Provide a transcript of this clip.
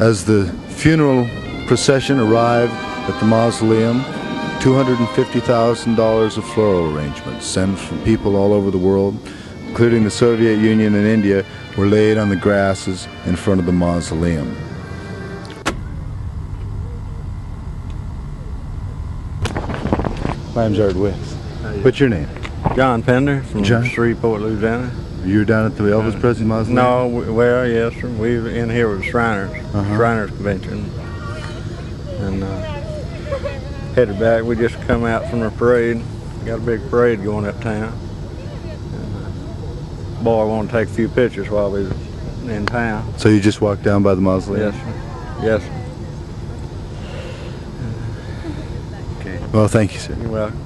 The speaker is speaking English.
As the funeral procession arrived at the mausoleum, $250,000 of floral arrangements sent from people all over the world, including the Soviet Union and India, were laid on the grasses in front of the mausoleum. My name's Art Wicks. What's your name? John Pender from John? Shreveport, Louisiana. You were down at the Elvis Presley mausoleum? No, we- well, yes, sir. We were in here with Shriners, Uh-huh. Shriners Convention, and uh, headed back. We just come out from the parade. Got a big parade going uptown. And, uh, boy, I want to take a few pictures while we was in town. So you just walked down by the mausoleum? Yes, sir. Yes, sir. Well, thank you, sir. You're welcome.